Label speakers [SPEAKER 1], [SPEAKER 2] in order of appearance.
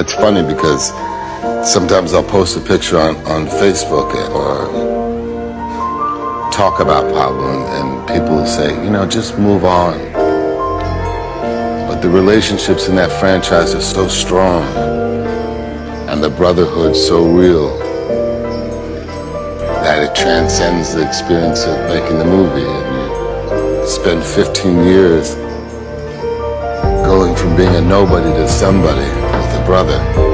[SPEAKER 1] It's funny because sometimes I'll post a picture on, on Facebook or talk about Pablo and, and people say, you know, just move on. But the relationships in that franchise are so strong and the brotherhood so real that it transcends the experience of making the movie. And you spend 15 years going from being a nobody to somebody brother.